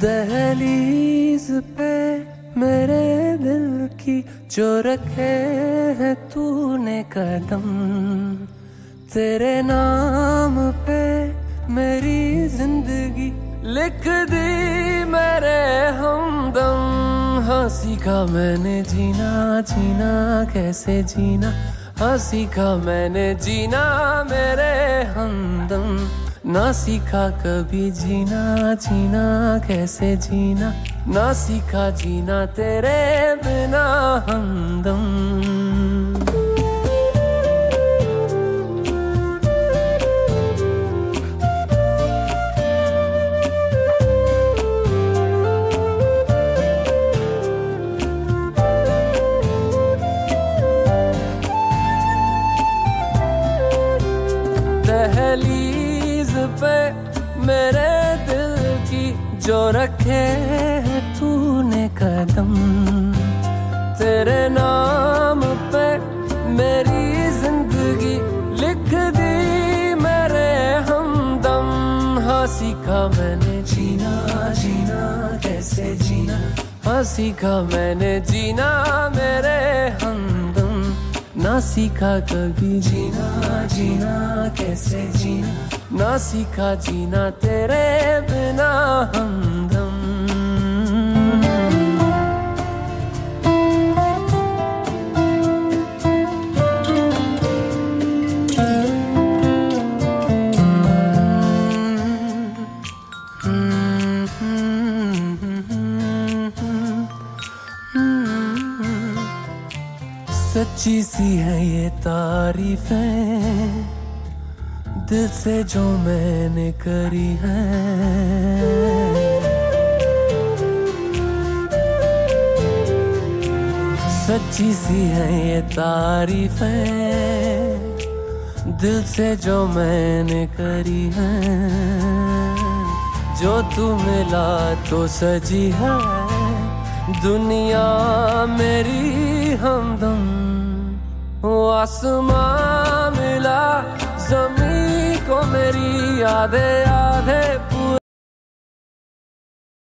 दहलीज पे मेरे दिल की जो रखे है तूने कदम तेरे नाम पे मेरी ज़िंदगी लिख दी मेरे हमदम। हाँ सीखा मैंने जीना जीना, कैसे जीना? हाँ सीखा मैंने जीना मेरे हमदम। ना सीखा कभी जीना जीना, कैसे जीना? ना सीखा जीना तेरे बिना हमदम पे मेरे दिल की जो रखे तूने कदम। तेरे नाम पे मेरी ज़िंदगी लिख दी मेरे हमदम। हाँ सीखा मैंने जीना जीना, कैसे जीना? हाँ सीखा मैंने जीना मेरे ना सीखा कभी। जीना जीना कैसे जीना? ना सीखा जीना तेरे बिना। हमदम सच्ची सी है ये तारीफें। दिल से जो मैंने करी है। सच्ची सी है ये तारीफ़। दिल से जो मैंने करी है। जो तू मिला तो सजी है। दुनिया मेरी हमदम आसमां मिला जमी को मेरी यादें आधे